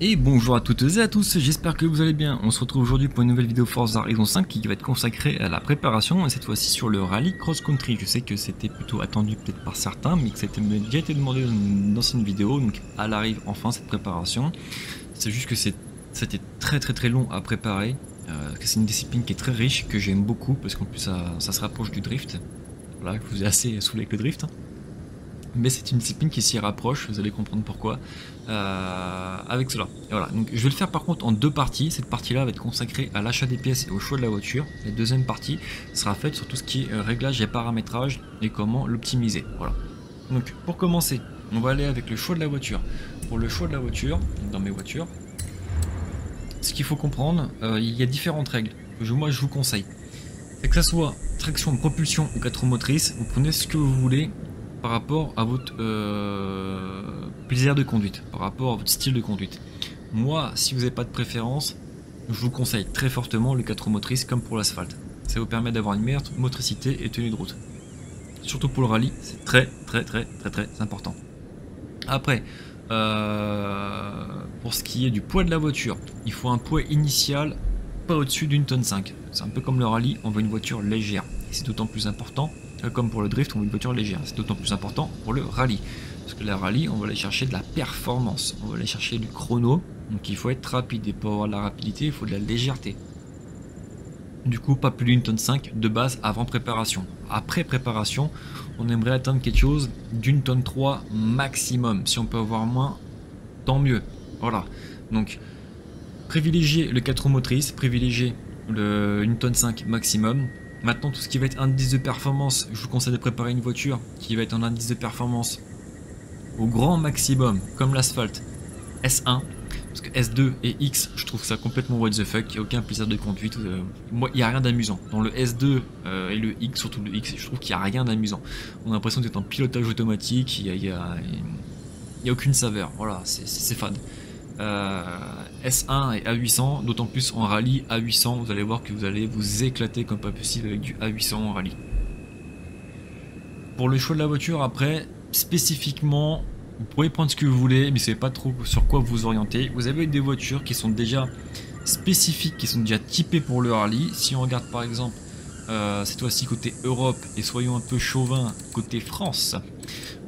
Et bonjour à toutes et à tous, j'espère que vous allez bien. On se retrouve aujourd'hui pour une nouvelle vidéo Forza Horizon 5 qui va être consacrée à la préparation et cette fois-ci sur le rallye cross country. Je sais que c'était plutôt attendu peut-être par certains, mais que ça a déjà été demandé dans une ancienne vidéo, donc elle arrive enfin cette préparation. C'est juste que c'était très très très long à préparer, euh, c'est une discipline qui est très riche, que j'aime beaucoup parce qu'en plus ça, se rapproche du drift. Voilà, je vous ai assez saoulé avec le drift. Mais c'est une discipline qui s'y rapproche, vous allez comprendre pourquoi, euh, avec cela. voilà, donc je vais le faire par contre en deux parties. Cette partie-là va être consacrée à l'achat des pièces et au choix de la voiture. La deuxième partie sera faite sur tout ce qui est euh, réglage et paramétrage et comment l'optimiser. Voilà. Donc pour commencer, on va aller avec le choix de la voiture. Pour le choix de la voiture, dans mes voitures, ce qu'il faut comprendre, euh, il y a différentes règles que moi je vous conseille. Que ça soit traction, propulsion ou 4 motrices, vous prenez ce que vous voulez par rapport à votre euh, plaisir de conduite, par rapport à votre style de conduite. Moi, si vous n'avez pas de préférence, je vous conseille très fortement le 4 motrices comme pour l'asphalte. Ça vous permet d'avoir une meilleure motricité et tenue de route. Surtout pour le rallye, c'est très très très très très important. Après, euh, pour ce qui est du poids de la voiture, il faut un poids initial pas au-dessus d'une tonne 5. C'est un peu comme le rallye, on veut une voiture légère. C'est d'autant plus important comme pour le drift, on veut une voiture légère. C'est d'autant plus important pour le rallye. Parce que le rallye, on va aller chercher de la performance, on va aller chercher du chrono. Donc il faut être rapide. Et pour avoir de la rapidité, il faut de la légèreté. Du coup, pas plus d'une tonne 5 de base avant préparation. Après préparation, on aimerait atteindre quelque chose d'une tonne 3 maximum. Si on peut avoir moins, tant mieux. Voilà. Donc, privilégier le 4 roues motrices, privilégier le, une tonne 5 maximum. Maintenant, tout ce qui va être indice de performance, je vous conseille de préparer une voiture qui va être en indice de performance au grand maximum, comme l'asphalte S1. Parce que S2 et X, je trouve ça complètement what the fuck, il n'y a aucun plaisir de conduite. Euh, moi, il n'y a rien d'amusant. Dans le S2 euh, et le X, surtout le X, je trouve qu'il n'y a rien d'amusant. On a l'impression d'être en pilotage automatique, il n'y a, a, aucune saveur. Voilà, c'est fade. Euh, S1 et A800, d'autant plus en rallye A800, vous allez voir que vous allez vous éclater comme pas possible avec du A800 en rallye. Pour le choix de la voiture, après, spécifiquement, vous pouvez prendre ce que vous voulez, mais c'est pas trop sur quoi vous orienter. Vous avez des voitures qui sont déjà spécifiques, qui sont déjà typées pour le rallye. Si on regarde par exemple euh, cette fois-ci côté Europe et soyons un peu chauvin côté France,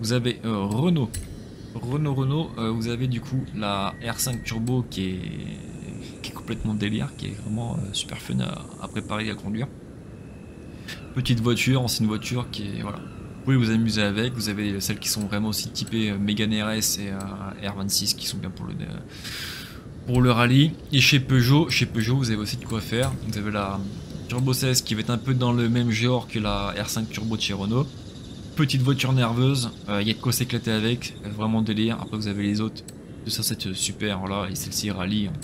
vous avez euh, Renault Renault Renault, euh, vous avez du coup la R5 Turbo qui est, complètement délire, qui est vraiment euh, super fun à, préparer et à conduire. Petite voiture, ancienne voiture qui est voilà. Vous pouvez vous amuser avec. Vous avez celles qui sont vraiment aussi typées euh, Mégane RS et R26 qui sont bien pour le pour le rallye. Et chez Peugeot, chez Peugeot, vous avez aussi de quoi faire. Vous avez la Turbo 16 qui va être un peu dans le même genre que la R5 Turbo de chez Renault petite voiture nerveuse, il euh, y a de quoi s'éclater avec, vraiment délire. Après vous avez les autres, de ça c'est super, là, et celle-ci rallye, hein,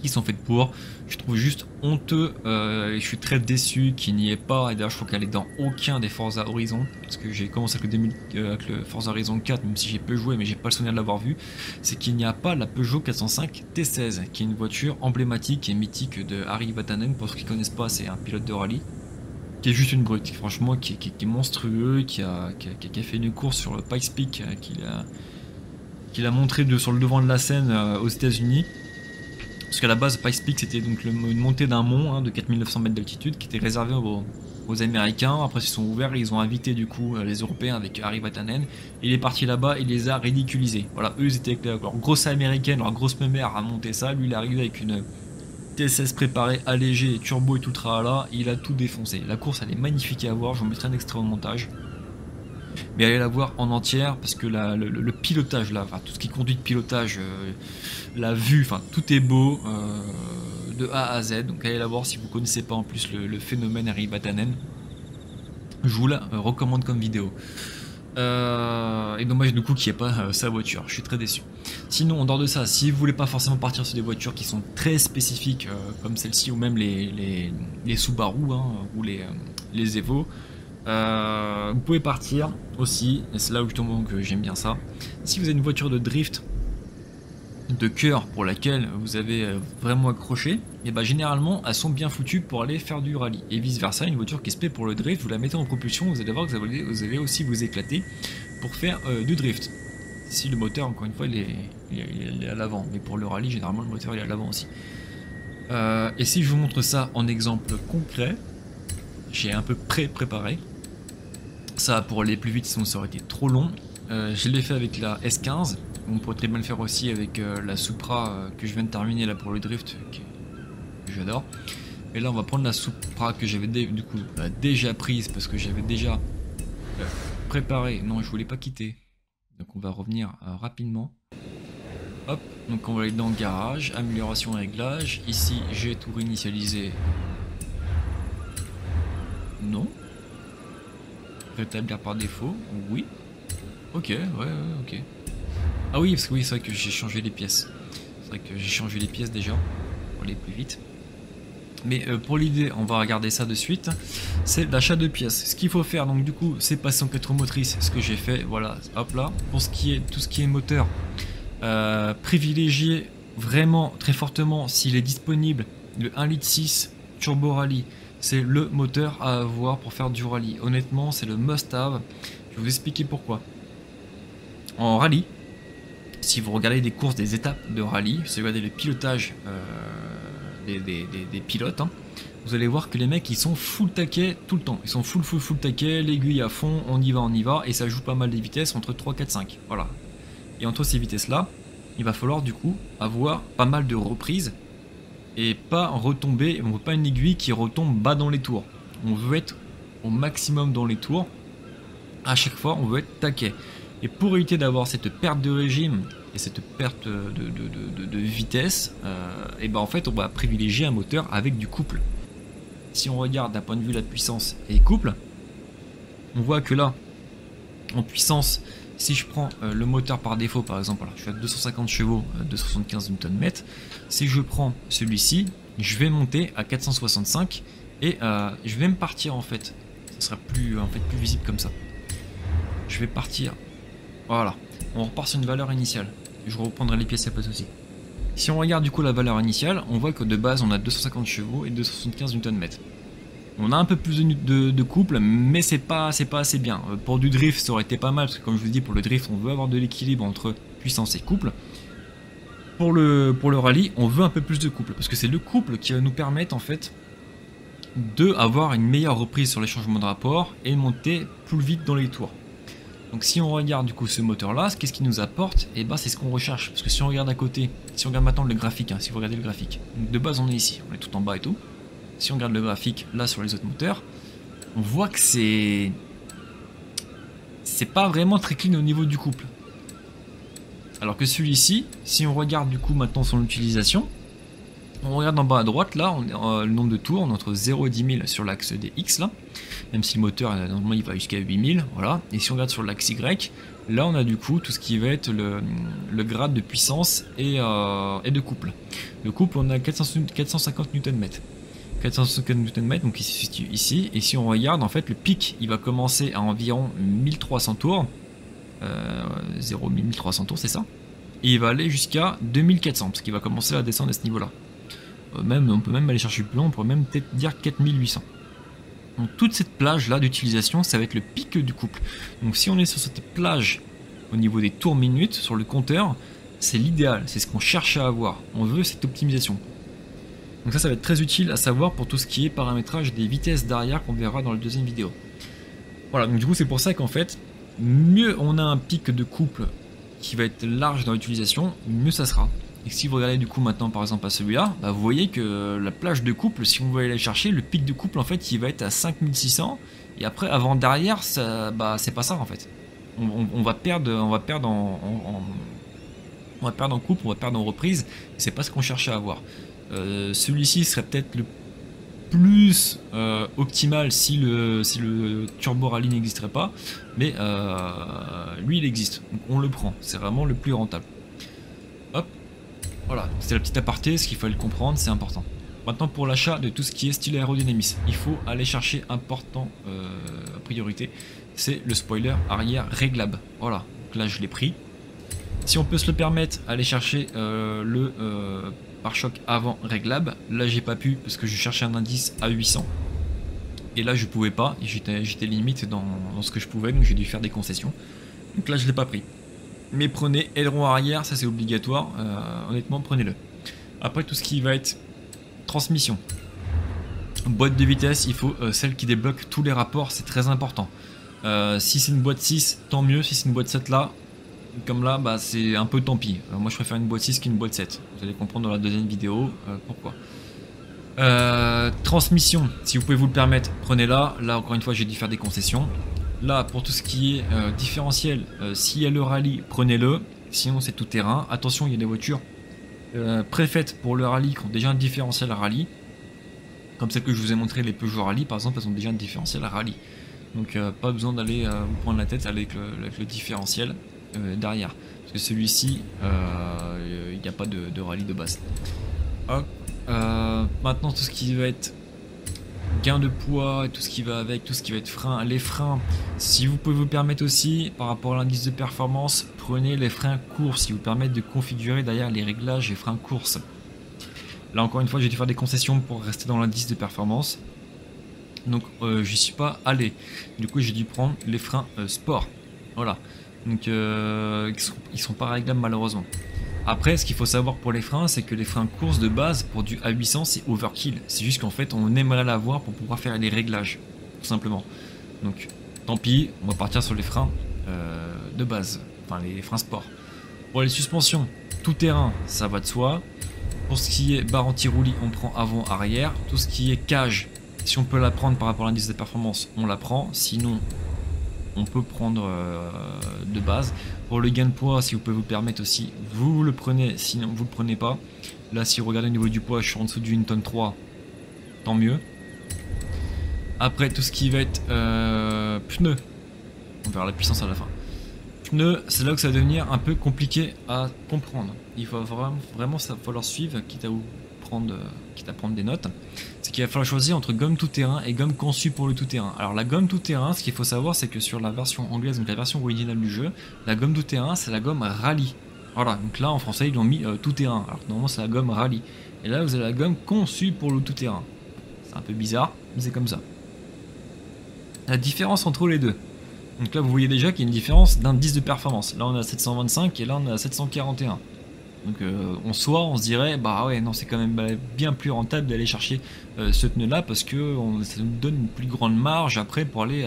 qui sont faites pour. Je trouve juste honteux, euh, et je suis très déçu qu'il n'y ait pas, et d'ailleurs je crois qu'elle est dans aucun des Forza Horizon, parce que j'ai commencé avec le, euh, avec le, Forza Horizon 4, même si j'ai peu joué, mais j'ai pas le souvenir de l'avoir vu, c'est qu'il n'y a pas la Peugeot 405 T16, qui est une voiture emblématique et mythique de Harry Vatanen, pour ceux qui connaissent pas, c'est un pilote de rallye qui est juste une brute, franchement, qui, est monstrueux, qui a, fait une course sur le Pikes Peak, euh, qu'il a, montré de, sur le devant de la scène euh, aux États-Unis. Parce qu'à la base, Pikes Peak, c'était donc une montée d'un mont hein, de 4900 mètres d'altitude qui était réservé aux, Américains. Après, ils sont ouverts, ils ont invité du coup euh, les Européens avec Harry Vatanen. Il est parti là-bas, il les a ridiculisés. Voilà, eux, ils étaient avec leur grosse américaine, leur grosse mémère à monter ça. Lui, il est arrivé avec une TSS préparé, allégé, turbo et tout là, il a tout défoncé. La course elle est magnifique à voir, je vous mettrai un extrait au montage. Mais allez la voir en entière parce que le, pilotage là, tout ce qui conduit de pilotage, euh, la vue, enfin tout est beau euh, de A à Z. Donc allez la voir si vous connaissez pas en plus le, phénomène Harry Batanen. Je vous la euh, recommande comme vidéo. Et dommage du coup qu'il n'y ait pas sa voiture, je suis très déçu. Sinon, en dehors de ça, si vous voulez pas forcément partir sur des voitures qui sont très spécifiques, euh, comme celle-ci, ou même les, les, Subaru hein, ou les, euh, les Evo, euh, vous pouvez partir aussi, et c'est là où justement que j'aime bien ça. Si vous avez une voiture de drift de cœur pour laquelle vous avez vraiment accroché, et eh ben généralement elles sont bien foutues pour aller faire du rallye. Et vice versa, une voiture qui se paie pour le drift, vous la mettez en propulsion, vous allez voir que vous allez, aussi vous éclater pour faire du drift. Si le moteur, encore une fois, il est, à l'avant. Mais pour le rallye, généralement, le moteur est à l'avant aussi. Euh, et si je vous montre ça en exemple concret, j'ai un peu pré-préparé. Ça, pour aller plus vite, sinon ça aurait été trop long. Euh, je l'ai fait avec la S15. On pourrait très bien le faire aussi avec euh, la Supra que je viens de terminer là pour le drift, que j'adore. Et là, on va prendre la Supra que j'avais du coup déjà prise parce que j'avais déjà préparé. Non, je voulais pas quitter. Donc on va revenir rapidement. Hop, donc on va aller dans garage, amélioration réglage. Ici, j'ai tout réinitialisé. Non. Rétablir par défaut, oui. Ok, ouais, ouais, ok. Ah oui, parce que oui, c'est vrai que j'ai changé les pièces. C'est vrai que j'ai changé les pièces déjà, pour aller plus vite. Mais euh, pour l'idée, on va regarder ça de suite. C'est l'achat de pièces. Ce qu'il faut faire, donc du coup, c'est passer en 4 motrices, ce que j'ai fait. Voilà, hop là. Pour ce qui est tout ce qui est moteur, euh, privilégier vraiment très fortement s'il est disponible le 1 litre 6 Turbo Rally. C'est le moteur à avoir pour faire du rallye. Honnêtement, c'est le must-have. Je vais vous expliquer pourquoi. En rallye, si vous regardez des courses, des étapes de rallye, si vous regardez le pilotage euh, des, pilotes, hein, vous allez voir que les mecs ils sont full taquet tout le temps. Ils sont full full full taquet, l'aiguille à fond, on y va, on y va, et ça joue pas mal des vitesses entre 3, 4, 5. Voilà. Et entre ces vitesses-là, il va falloir du coup avoir pas mal de reprises et pas retomber, on veut pas une aiguille qui retombe bas dans les tours. On veut être au maximum dans les tours. À chaque fois, on veut être taquet. Et pour éviter d'avoir cette perte de régime et cette perte de, vitesse, et euh, eh ben en fait, on va privilégier un moteur avec du couple. Si on regarde d'un point de vue la puissance et couple, on voit que là, en puissance, si je prends euh, le moteur par défaut, par exemple, je suis à 250 chevaux, 275 euh, Nm, si je prends celui-ci, je vais monter à 465 et je vais même partir en fait. Ça sera plus, en fait, plus visible comme ça. Je vais partir. Voilà. On repart sur une valeur initiale. Je reprendrai les pièces, à pas. Si on regarde du coup la valeur initiale, on voit que de base on a 250 chevaux et 275 Nm. On a un peu plus de, couple, mais c'est pas, assez bien. Euh, pour du drift, ça aurait été pas mal, parce que comme je vous dis, pour le drift, on veut avoir de l'équilibre entre puissance et couple. Pour le, pour le rallye, on veut un peu plus de couple, parce que c'est le couple qui va nous permettre en fait de avoir une meilleure reprise sur les changements de rapport et monter plus vite dans les tours. Donc si on regarde du coup ce moteur là, qu'est-ce qu'il nous apporte? Et eh ben c'est ce qu'on recherche. Parce que si on regarde à côté, si on regarde maintenant le graphique, hein, si vous regardez le graphique, de base on est ici, on est tout en bas et tout si on regarde le graphique là sur les autres moteurs, on voit que c'est c'est pas vraiment très clean au niveau du couple. Alors que celui-ci, si on regarde du coup maintenant son utilisation, on regarde en bas à droite là, on euh, le nombre de tours, on est entre 0 et 10 000 sur l'axe des X là, même si le moteur euh, normalement il va jusqu'à 8000, voilà. Et si on regarde sur l'axe Y, là on a du coup tout ce qui va être le, grade de puissance et, euh, et, de couple. Le couple on a 450 Nm. 450 Nm, donc il se situe ici. Et si on regarde, en fait, le pic, il va commencer à environ 1300 tours. Euh, 0 1300 tours, c'est ça? Et il va aller jusqu'à 2400, parce qu'il va commencer à descendre à ce niveau-là. Euh, on peut même aller chercher plus loin, on pourrait même peut-être dire 4800. Donc toute cette plage-là d'utilisation, ça va être le pic du couple. Donc si on est sur cette plage au niveau des tours minutes sur le compteur, c'est l'idéal, c'est ce qu'on cherche à avoir. On veut cette optimisation. Donc ça, ça va être très utile à savoir pour tout ce qui est paramétrage des vitesses d'arrière qu'on verra dans la deuxième vidéo. Voilà, donc du coup c'est pour ça qu'en fait, mieux on a un pic de couple qui va être large dans l'utilisation, mieux ça sera. Et si vous regardez du coup maintenant par exemple à celui-là, bah, vous voyez que la plage de couple, si on veut aller chercher, le pic de couple en fait il va être à 5600 et après avant derrière, ça, bah, c'est pas ça en fait. On, va perdre, on va perdre en, on va perdre en couple, on va perdre en reprise, c'est pas ce qu'on cherche à avoir. Euh, celui-ci serait peut-être le plus euh, optimal si le, si le Turbo Rally n'existerait pas, mais euh, lui il existe, donc on le prend, c'est vraiment le plus rentable. Voilà, c'était la petite aparté, ce qu'il fallait comprendre, c'est important. Maintenant pour l'achat de tout ce qui est style aérodynamisme, il faut aller chercher important priorité, c'est le spoiler arrière réglable. Voilà, donc là je l'ai pris. Si on peut se le permettre, aller chercher le choc avant réglable. Là, j'ai pas pu parce que je cherchais un indice à 800. Et là, je pouvais pas. J'étais limite dans, ce que je pouvais, donc j'ai dû faire des concessions. Donc là, je l'ai pas pris. Mais prenez aileron arrière, ça c'est obligatoire. Euh, honnêtement, prenez-le. Après, tout ce qui va être transmission. Boîte de vitesse, il faut euh, celle qui débloque tous les rapports, c'est très important. Euh, si c'est une boîte 6, tant mieux. Si c'est une boîte 7 là, comme là, bah, c'est un peu tant pis. moi, je préfère une boîte 6 qu'une boîte 7. Vous allez comprendre dans la deuxième vidéo pourquoi. transmission, si vous pouvez vous le permettre, prenez-la. Là, encore une fois, j'ai dû faire des concessions. Là, pour tout ce qui est euh, différentiel, euh, s'il y a le rallye, prenez-le. Sinon, c'est tout terrain. Attention, il y a des voitures euh, préfaites pour le rallye qui ont déjà un différentiel rallye. Comme celle que je vous ai montré, les Peugeot Rallye, par exemple, elles ont déjà un différentiel rallye. Donc, pas besoin d'aller vous prendre la tête avec le, différentiel derrière. Parce que celui-ci, il n'y a pas de, de, rallye de base. maintenant, tout ce qui va être gain de poids et tout ce qui va avec, tout ce qui va être frein. Les freins, si vous pouvez vous permettre aussi, par rapport à l'indice de performance, prenez les freins course, qui vous permettent de configurer derrière les réglages et freins course. Là encore une fois, j'ai dû faire des concessions pour rester dans l'indice de performance. Donc euh, j'y suis pas allé. Du coup j'ai dû prendre les freins euh, sport. Voilà. Donc euh, ils, ils sont pas réglables malheureusement. Après, ce qu'il faut savoir pour les freins, c'est que les freins course de base pour du A800, c'est overkill. C'est juste qu'en fait, on aimerait l'avoir pour pouvoir faire les réglages, tout simplement. Donc, tant pis, on va partir sur les freins euh, de base, enfin les freins sport. Pour les suspensions, tout terrain, ça va de soi. Pour ce qui est barre anti-roulis, on prend avant-arrière. Tout ce qui est cage, si on peut la prendre par rapport à l'indice de performance, on la prend. Sinon, on peut prendre euh, de base. Pour le gain de poids, si vous pouvez vous permettre aussi, vous le prenez, sinon vous le prenez pas. Là, si vous regardez au niveau du poids, je suis en dessous d'une tonne 3, tant mieux. Après, tout ce qui va être euh, pneus, on verra la puissance à la fin. Pneus, c'est là que ça va devenir un peu compliqué à comprendre. Il va vraiment, vraiment ça falloir suivre, quitte à vous prendre, euh, quitte à prendre des notes c'est qu'il va falloir choisir entre gomme tout terrain et gomme conçue pour le tout terrain. Alors la gomme tout terrain, ce qu'il faut savoir, c'est que sur la version anglaise, donc la version originale du jeu, la gomme tout terrain, c'est la gomme rallye. Voilà, donc là en français ils ont mis euh, tout terrain. Alors normalement c'est la gomme rallye. Et là vous avez la gomme conçue pour le tout terrain. C'est un peu bizarre, mais c'est comme ça. La différence entre les deux. Donc là vous voyez déjà qu'il y a une différence d'indice de performance. Là on a 725 et là on a 741. Donc euh, en soi, on se dirait, bah ouais, non, c'est quand même bien plus rentable d'aller chercher euh, ce pneu-là parce que ça nous donne une plus grande marge après pour aller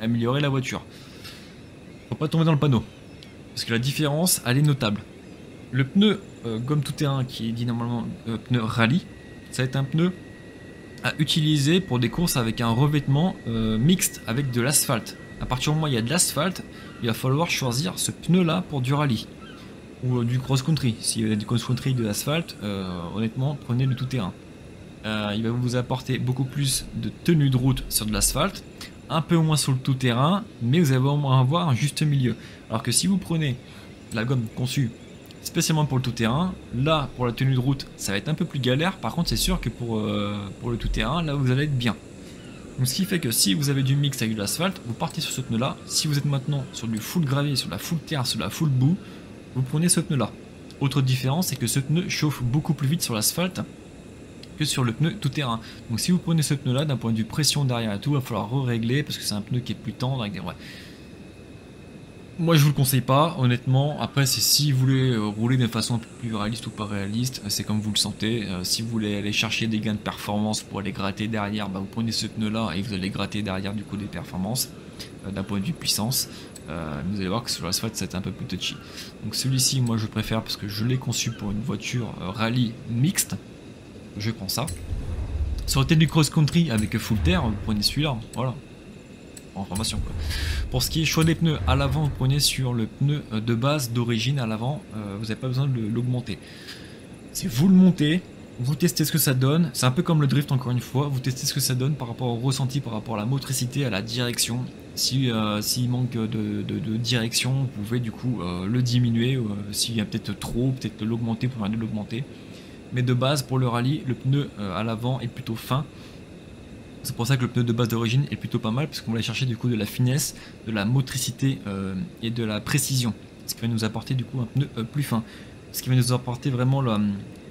améliorer la voiture. Faut pas tomber dans le panneau parce que la différence, elle est notable. Le pneu euh, gomme tout terrain qui est dit normalement pneu rallye, ça va être un pneu à utiliser pour des courses avec un revêtement mixte avec de l'asphalte. À partir du moment où il y a de l'asphalte, il va falloir choisir ce pneu là pour du rallye ou euh, du cross-country. S'il y a du cross-country de l'asphalte, euh, honnêtement, prenez le tout-terrain. Euh, il va vous apporter beaucoup plus de tenue de route sur de l'asphalte, un peu moins sur le tout-terrain, mais vous allez avoir un juste milieu. Alors que si vous prenez la gomme conçue spécialement pour le tout-terrain, là, pour la tenue de route, ça va être un peu plus galère. Par contre, c'est sûr que pour, pour le tout-terrain, là, vous allez être bien. Donc, ce qui fait que si vous avez du mix avec de l'asphalte, vous partez sur ce pneu là. Si vous êtes maintenant sur du full gravier, sur la full terre, sur la full boue, vous prenez ce pneu là. Autre différence, c'est que ce pneu chauffe beaucoup plus vite sur l'asphalte que sur le pneu tout terrain. Donc si vous prenez ce pneu là, d'un point de vue pression derrière et tout, il va falloir régler parce que c'est un pneu qui est plus tendre avec des... Moi je vous le conseille pas, honnêtement. Après c'est si vous voulez euh, rouler de façon un peu plus réaliste ou pas réaliste, c'est comme vous le sentez. Euh, si vous voulez aller chercher des gains de performance pour aller gratter derrière, bah, vous prenez ce pneu là et vous allez gratter derrière du coup des performances euh, d'un point de vue puissance. Euh, vous allez voir que sur l'asphalte c'est un peu plus touchy. Donc celui-ci moi je préfère parce que je l'ai conçu pour une voiture euh, rallye mixte. Je prends ça. Sur le du cross-country avec full terre, vous prenez celui-là. Voilà. En formation quoi. Pour ce qui est choix des pneus, à l'avant vous prenez sur le pneu euh, de base d'origine à l'avant. vous n'avez pas besoin de l'augmenter. C'est vous le montez, vous testez ce que ça donne. C'est un peu comme le drift encore une fois. Vous testez ce que ça donne par rapport au ressenti, par rapport à la motricité, à la direction. Si euh, s'il manque de, direction, vous pouvez du coup euh, le diminuer. Euh, s'il y a peut-être trop, peut-être l'augmenter pour de l'augmenter. Mais de base, pour le rallye, le pneu à l'avant est plutôt fin. C'est pour ça que le pneu de base d'origine est plutôt pas mal, parce qu'on va aller chercher du coup de la finesse, de la motricité et de la précision. Ce qui va nous apporter du coup un pneu plus fin. Ce qui va nous apporter vraiment la,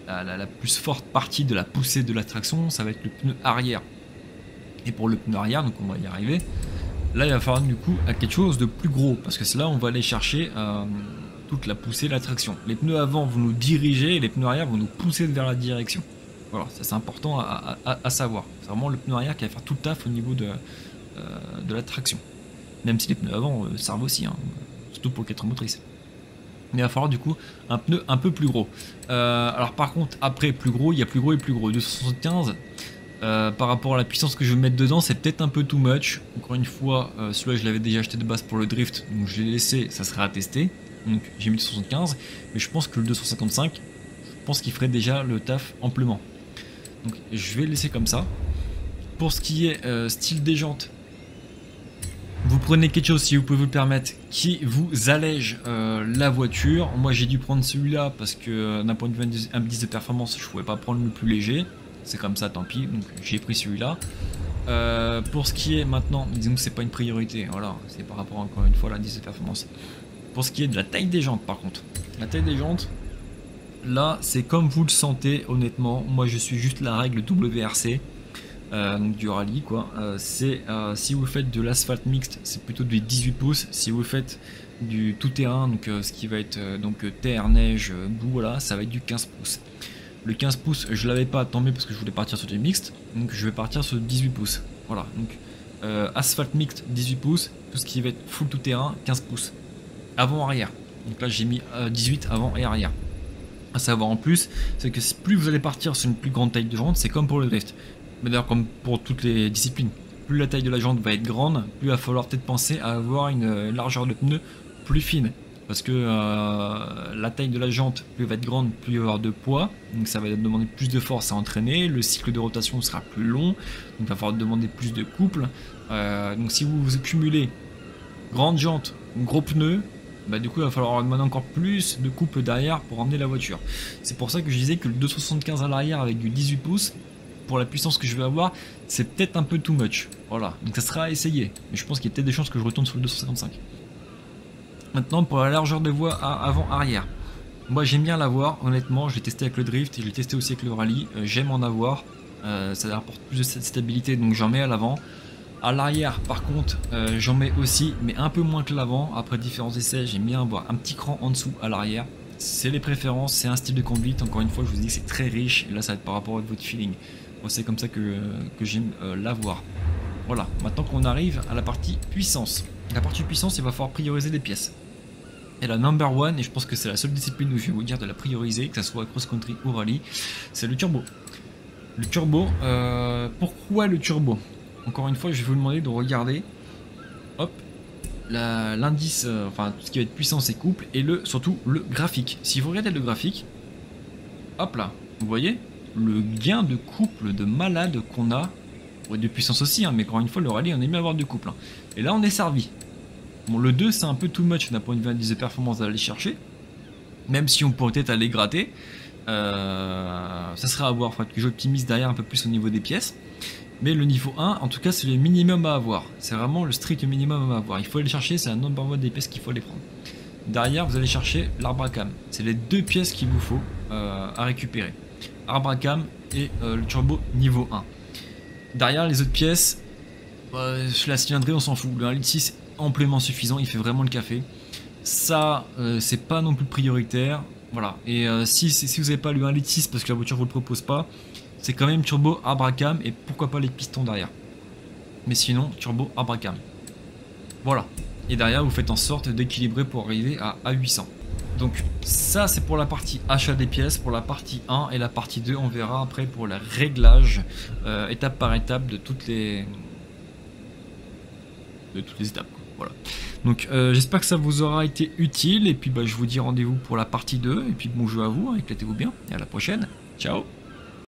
la, plus forte partie de la poussée de la traction, ça va être le pneu arrière. Et pour le pneu arrière, donc on va y arriver, Là, il va falloir du coup à quelque chose de plus gros, parce que c'est là on va aller chercher euh, toute la poussée, la traction. Les pneus avant vont nous diriger, et les pneus arrière vont nous pousser vers la direction. Voilà, ça c'est important à, savoir. C'est vraiment le pneu arrière qui va faire tout le taf au niveau de, euh, de la traction. Même si les pneus avant euh, servent aussi, hein, surtout pour les 4 motrices. Mais il va falloir du coup un pneu un peu plus gros. alors par contre, après plus gros, il y a plus gros et plus gros. 275, euh, par rapport à la puissance que je vais mettre dedans, c'est peut-être un peu too much. Encore une fois, euh, celui-là je l'avais déjà acheté de base pour le drift, donc je l'ai laissé, ça serait à tester. Donc j'ai mis le 275, mais je pense que le 255, je pense qu'il ferait déjà le taf amplement. Donc je vais le laisser comme ça. Pour ce qui est euh, style des jantes, vous prenez quelque chose, si vous pouvez vous le permettre, qui vous allège la voiture. Moi j'ai dû prendre celui-là parce que d'un point de vue indice de performance, je pouvais pas prendre le plus léger c'est comme ça, tant pis. Donc j'ai pris celui-là. Euh, pour ce qui est maintenant, disons que c'est pas une priorité, voilà, c'est par rapport encore une fois à l'indice de performance. Pour ce qui est de la taille des jantes, par contre, la taille des jantes, là, c'est comme vous le sentez, honnêtement. Moi, je suis juste la règle WRC, euh, du rallye. Euh, c'est si vous faites de l'asphalte mixte, c'est plutôt du 18 pouces. Si vous faites du tout terrain, donc ce qui va être donc terre, neige, boue, voilà, ça va être du 15 pouces. Le 15 pouces, je l'avais pas, mieux parce que je voulais partir sur du mixte. Donc je vais partir sur 18 pouces. Voilà, euh, asphalte mixte 18 pouces, tout ce qui va être full tout terrain 15 pouces. Avant-arrière. Donc là j'ai mis 18 euh, avant et arrière. À savoir en plus, c'est que plus vous allez partir sur une plus grande taille de jante, c'est comme pour le drift. Mais d'ailleurs comme pour toutes les disciplines. Plus la taille de la jante va être grande, plus il va falloir peut-être penser à avoir une largeur de pneu plus fine parce que euh, la taille de la jante plus va être grande, plus il va y avoir de poids, donc ça va demander plus de force à entraîner, le cycle de rotation sera plus long, donc il va falloir demander plus de couple. Euh, donc si vous cumulez grande jante, gros pneu, bah du coup il va falloir demander encore plus de couple derrière pour emmener la voiture. C'est pour ça que je disais que le 275 à l'arrière avec du 18 pouces, pour la puissance que je vais avoir, c'est peut-être un peu too much. Voilà, donc ça sera à essayer. Mais je pense qu'il y a peut-être des chances que je retourne sur le 255. Maintenant, pour la largeur de voie avant-arrière. Moi, j'aime bien l'avoir, honnêtement. Je l'ai testé avec le drift et je l'ai testé aussi avec le rallye. Euh, j'aime en avoir. Euh, ça apporte plus de stabilité, donc j'en mets à l'avant. À l'arrière, par contre, euh, j'en mets aussi, mais un peu moins que l'avant. Après différents essais, j'aime bien avoir un petit cran en dessous à l'arrière. C'est les préférences, c'est un style de conduite. Encore une fois, je vous dis que c'est très riche. là, ça va être par rapport à votre feeling. C'est comme ça que, que j'aime l'avoir. Voilà, maintenant qu'on arrive à la partie puissance. La partie puissance, il va falloir prioriser les pièces. Et la number one, et je pense que c'est la seule discipline où je vais vous dire de la prioriser, que ce soit cross-country ou rallye, c'est le turbo. Le turbo, euh, pourquoi le turbo? Encore une fois, je vais vous demander de regarder, hop, l'indice, euh, enfin tout ce qui va être puissance et couple, et le surtout le graphique. Si vous regardez le graphique, hop là, vous voyez le gain de couple de malade qu'on a, et de puissance aussi, hein, mais encore une fois, le rallye, on aime avoir du couple. Hein. Et là, on est servi. Bon, le 2, c'est un peu too much d'un point de vue de performance d'aller chercher. Même si on pourrait peut-être aller gratter. Euh, ça serait à voir. Il que j'optimise derrière un peu plus au niveau des pièces. Mais le niveau 1, en tout cas, c'est le minimum à avoir. C'est vraiment le strict minimum à avoir. Il faut aller chercher, c'est un nombre one des pièces qu'il faut aller prendre. Derrière, vous allez chercher l'arbre à cam. C'est les deux pièces qu'il vous faut euh, à récupérer. Arbre à cam et euh, le turbo niveau 1. Derrière, les autres pièces, bah, la cylindrée, on s'en fout. Le 1 6 amplement suffisant, il fait vraiment le café. Ça, euh, c'est pas non plus prioritaire. Voilà. Et euh, si, si, vous n'avez pas le 1 litre 6 parce que la voiture vous le propose pas, c'est quand même turbo Abracam et pourquoi pas les pistons derrière. Mais sinon, turbo Abracam. Voilà. Et derrière, vous faites en sorte d'équilibrer pour arriver à, à 800. Donc ça c'est pour la partie achat des pièces, pour la partie 1 et la partie 2 on verra après pour le réglage euh, étape par étape de toutes les de toutes les étapes. Voilà. Donc euh, j'espère que ça vous aura été utile et puis bah, je vous dis rendez-vous pour la partie 2 et puis bon jeu à vous, éclatez-vous bien et à la prochaine. Ciao